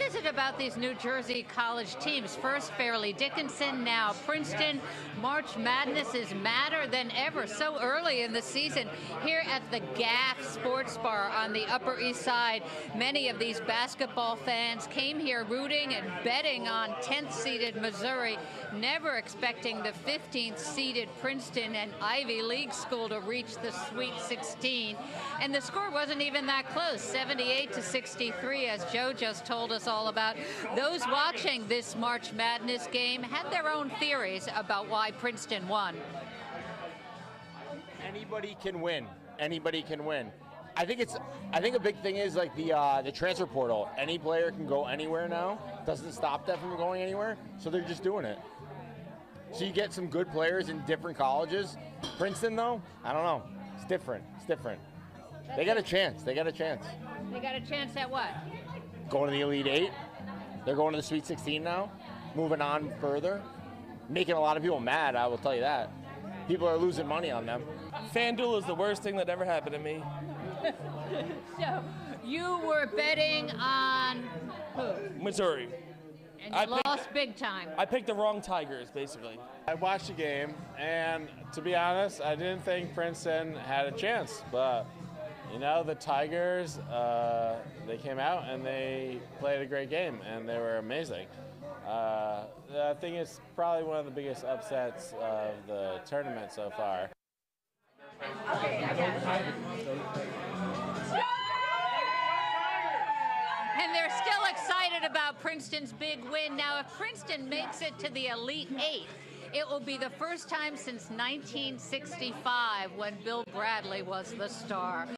What is it about these New Jersey college teams? First Fairleigh Dickinson, now Princeton. March Madness is madder than ever. So early in the season, here at the Gaff Sports Bar on the Upper East Side, many of these basketball fans came here rooting and betting on 10th seeded Missouri, never expecting the 15th seeded Princeton and Ivy League school to reach the Sweet 16. And the score wasn't even that close, 78 to 63, as Joe just told us all about. Those watching this March Madness game had their own theories about why Princeton won. Anybody can win. Anybody can win. I think it's. I think a big thing is like the uh, the transfer portal. Any player can go anywhere now. Doesn't stop them from going anywhere. So they're just doing it. So you get some good players in different colleges. Princeton though, I don't know. It's different. It's different. They got a chance. They got a chance. They got a chance at what? Going to the Elite Eight. They're going to the Sweet 16 now. Moving on further. Making a lot of people mad. I will tell you that. People are losing money on them. FanDuel is the worst thing that ever happened to me. So you were betting on who? Missouri. And you I picked- lost big time. I picked the wrong Tigers, basically. I watched the game, and to be honest, I didn't think Princeton had a chance. But you know, the Tigers, uh, they came out and they played a great game, and they were amazing. Uh, I think it's probably one of the biggest upsets of the tournament so far. And they're still excited about Princeton's big win. Now, if Princeton makes it to the Elite Eight, it will be the first time since 1965 when Bill Bradley was the star.